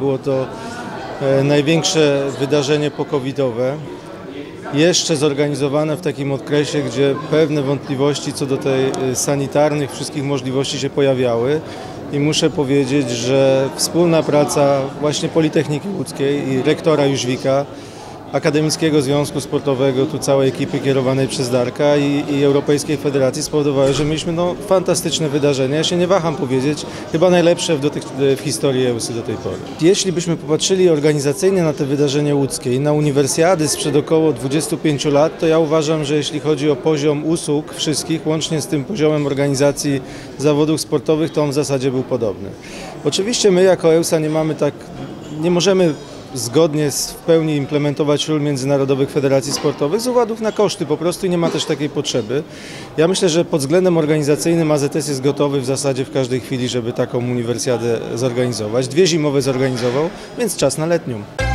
Było to e, największe wydarzenie pokowidowe, jeszcze zorganizowane w takim okresie, gdzie pewne wątpliwości co do tej e, sanitarnych wszystkich możliwości się pojawiały. I muszę powiedzieć, że wspólna praca właśnie Politechniki Łódzkiej i rektora Jóźwika, Akademickiego Związku Sportowego, tu całej ekipy kierowanej przez Darka i, i Europejskiej Federacji spowodowały, że mieliśmy no, fantastyczne wydarzenia. Ja się nie waham powiedzieć, chyba najlepsze w, dotyk- w historii EUSY do tej pory. Jeśli byśmy popatrzyli organizacyjnie na te wydarzenia łódzkie i na uniwersjady sprzed około 25 lat, to ja uważam, że jeśli chodzi o poziom usług wszystkich, łącznie z tym poziomem organizacji zawodów sportowych, to on w zasadzie był podobny. Oczywiście my jako EUSA nie mamy tak, nie możemy zgodnie z w pełni implementować ról międzynarodowych federacji sportowych z uwagi na koszty po prostu nie ma też takiej potrzeby. Ja myślę, że pod względem organizacyjnym AZS jest gotowy w zasadzie w każdej chwili, żeby taką uniwersjadę zorganizować. Dwie zimowe zorganizował, więc czas na letnią.